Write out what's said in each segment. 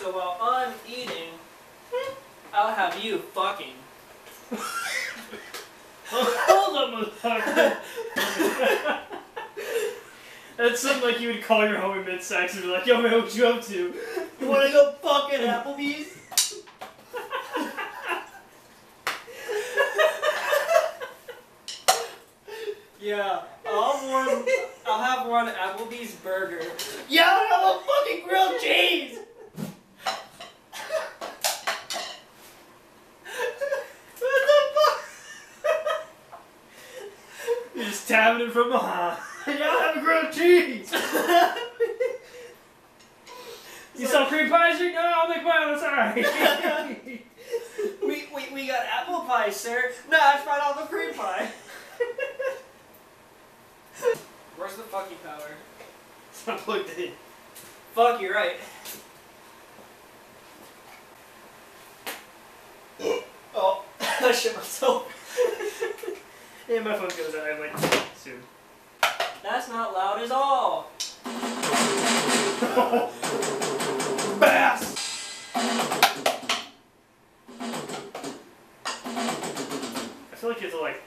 So while I'm eating, I'll have you fucking. Hold on, motherfucker. That's something like you would call your homie mid sex and be like, yo man, what you up to? You wanna go fucking Applebee's? yeah, I'll warm. I'll have one Applebee's burger. Yeah, I'll have a fucking grilled cheese. what the fuck? Just it from behind. Y'all have a grilled cheese. You saw cream pie street? No, I'll make my own. It's alright. we, we, we got apple pie, sir. No, I tried all the cream pie. Where's the fucking power? it's not plugged in. Fuck, you're right. oh, I shit myself. Yeah, my phone goes out. I'm like, soon. That's not loud at all. Bass! I feel like kids are like,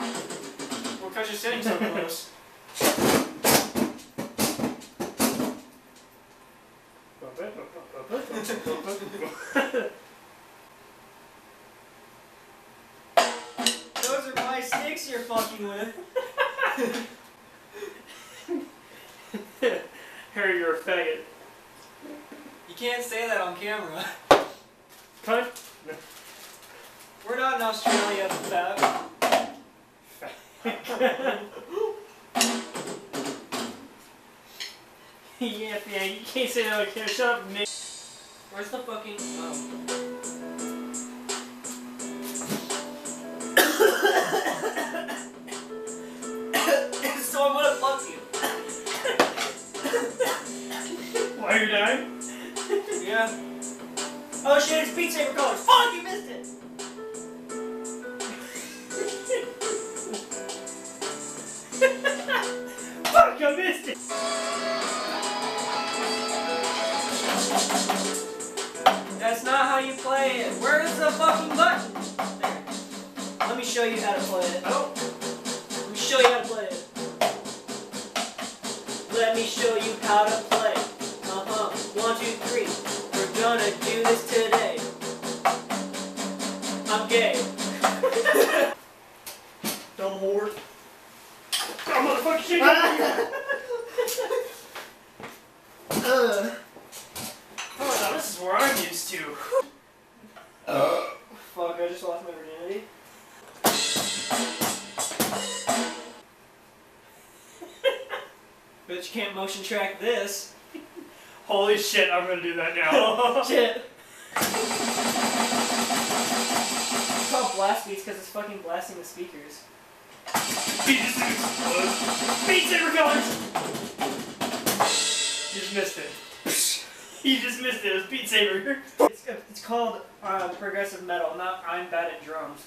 Well, because you're sitting so close. my sticks you're fucking with. Harry, you're a faggot. You can't say that on camera. Cunt. We're not in Australia, Fab. yeah, yeah, you can't say that on camera. Shut up, Nick. Where's the fucking. Oh. So I'm gonna fuck you. Why are you dying? Yeah. Oh shit, it's Beat Saber colors. Fuck, you missed it. Fuck, I missed it! That's not how you play it. Where's the fucking button? Show you how to play it. Let me show you how to play it. Let me show you how to play. Uh-huh. One, two, three. We're gonna do you can't motion track this. Holy shit, I'm gonna do that now. Shit. It's called blast beats because it's fucking blasting the speakers. Beat just explode. Beat saber colors! You just missed it. You just missed it. It was Beat Saber. It's, it's called uh, progressive metal, not I'm bad at drums.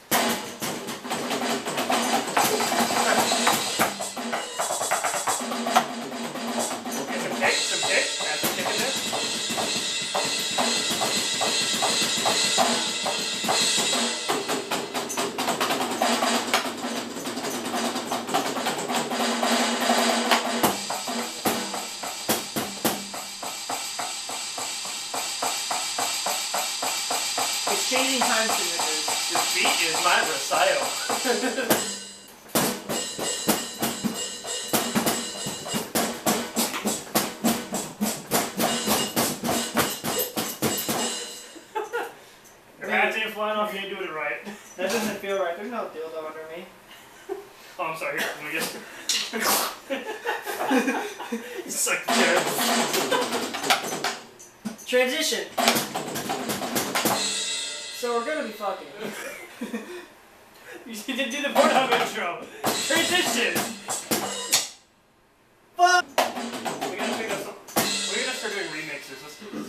Exchanging time signatures. This beat is my recital. Your hats ain't flying off, you ain't doing it right. That doesn't feel right. There's no dildo under me. Oh, I'm sorry. Here, let me get. you suck the. Transition. So we're gonna be fucking. You didn't do the Pornhub intro. Transition. Fuck. We gotta pick a song. We're gonna start doing remixes. Let's do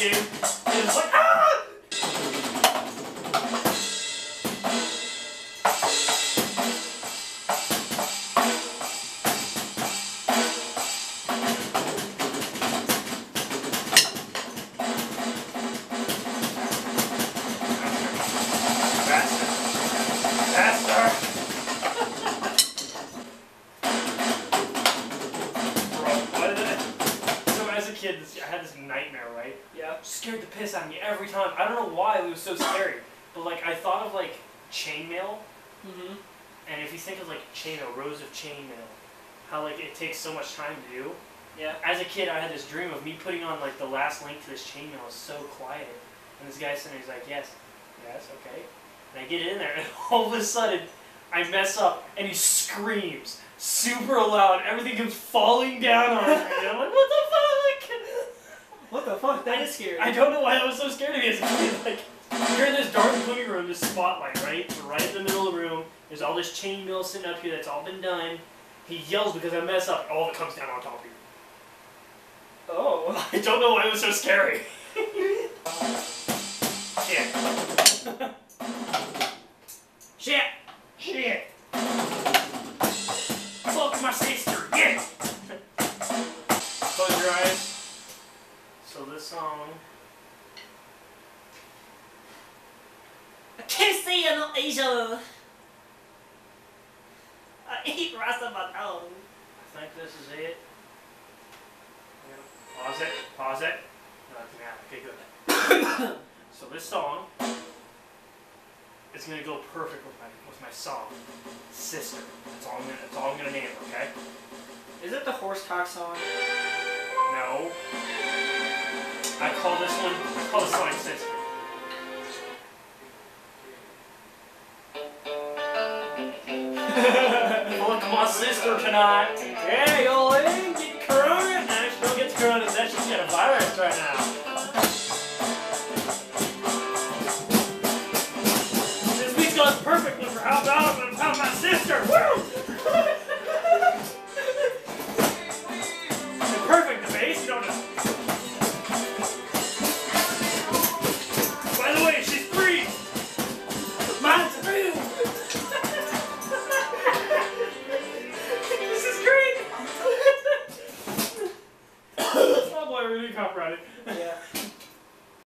And it's scared the piss out of me every time. I don't know why it was so scary, but like I thought of like chainmail, Mm-hmm. and if you think of like chainmail, rows of chainmail, how like it takes so much time to do. Yeah. As a kid, I had this dream of me putting on like the last link to this chainmail. was so quiet, and this guy sitting there, he's like, "Yes, yes, okay." And I get in there, and all of a sudden, I mess up, and he screams super loud. Everything comes falling down on me. And I'm like, "What the fuck?" What the fuck? That is scary. I don't know why I was so scared of me kid. Like, you're in this dark living room, this spotlight, right? We're right in the middle of the room. There's all this chain chainmail sitting up here that's all been done. He yells because I mess up. All of it comes down on top of you. Oh. I don't know why it was so scary. can't see you, no Asia. I eat rasta baton. I think this is it. Pause it. Pause it. Nothing happened. Okay, good. so this song is gonna go perfect with my with my song, Sister. That's all I'm gonna that's all I'm gonna name it, okay? Is it the horse cock song? No. I call this one tonight. Yeah,